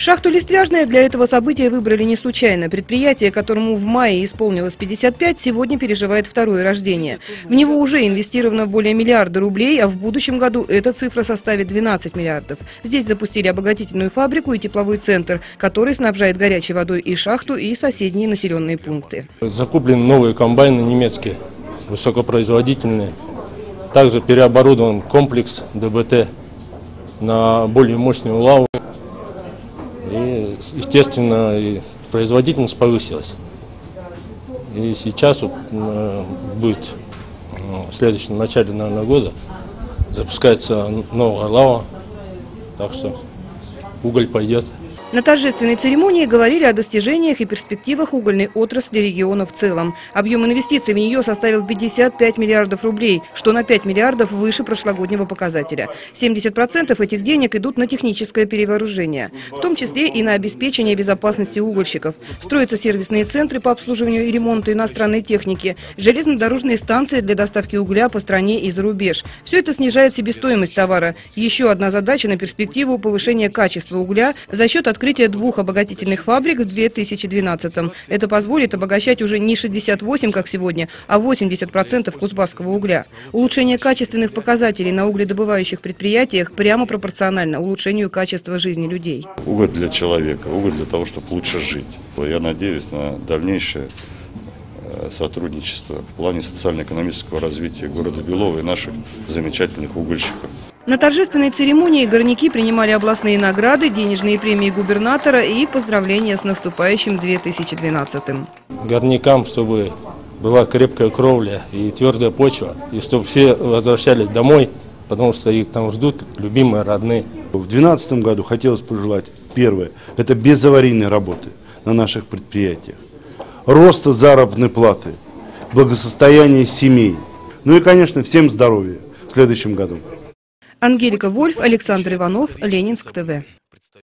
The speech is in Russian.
Шахту Листвяжная для этого события выбрали не случайно. Предприятие, которому в мае исполнилось 55, сегодня переживает второе рождение. В него уже инвестировано более миллиарда рублей, а в будущем году эта цифра составит 12 миллиардов. Здесь запустили обогатительную фабрику и тепловой центр, который снабжает горячей водой и шахту, и соседние населенные пункты. Закуплены новые комбайны немецкие, высокопроизводительные. Также переоборудован комплекс ДБТ на более мощную лаву. И, естественно, и производительность повысилась. И сейчас вот, э, будет э, в следующем начале наверное, года запускается новая лава, так что уголь пойдет. На торжественной церемонии говорили о достижениях и перспективах угольной отрасли региона в целом. Объем инвестиций в нее составил 55 миллиардов рублей, что на 5 миллиардов выше прошлогоднего показателя. 70% этих денег идут на техническое перевооружение, в том числе и на обеспечение безопасности угольщиков. Строятся сервисные центры по обслуживанию и ремонту иностранной техники, железнодорожные станции для доставки угля по стране и за рубеж. Все это снижает себестоимость товара. Еще одна задача на перспективу – повышения качества угля за счет открытия открытие двух обогатительных фабрик в 2012-м. Это позволит обогащать уже не 68, как сегодня, а 80% кузбасского угля. Улучшение качественных показателей на угледобывающих предприятиях прямо пропорционально улучшению качества жизни людей. Уголь для человека, уголь для того, чтобы лучше жить. Я надеюсь на дальнейшее э, сотрудничество в плане социально-экономического развития города Белова и наших замечательных угольщиков. На торжественной церемонии горняки принимали областные награды, денежные премии губернатора и поздравления с наступающим 2012-м. Горнякам, чтобы была крепкая кровля и твердая почва, и чтобы все возвращались домой, потому что их там ждут любимые, родные. В 2012 году хотелось пожелать, первое, это безаварийной работы на наших предприятиях, роста заработной платы, благосостояния семей, ну и, конечно, всем здоровья в следующем году. Ангелика Вольф, Александр Иванов, Ленинск ТВ.